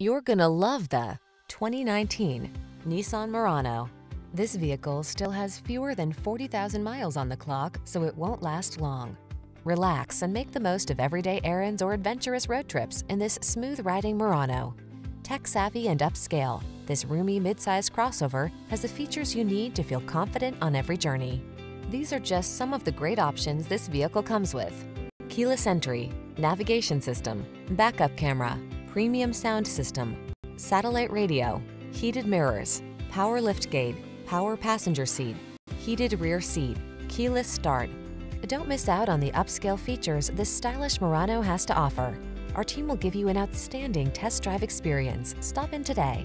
You're gonna love the 2019 Nissan Murano. This vehicle still has fewer than 40,000 miles on the clock, so it won't last long. Relax and make the most of everyday errands or adventurous road trips in this smooth-riding Murano. Tech-savvy and upscale, this roomy midsize crossover has the features you need to feel confident on every journey. These are just some of the great options this vehicle comes with. Keyless entry, navigation system, backup camera, premium sound system, satellite radio, heated mirrors, power liftgate, power passenger seat, heated rear seat, keyless start. Don't miss out on the upscale features this stylish Murano has to offer. Our team will give you an outstanding test drive experience. Stop in today.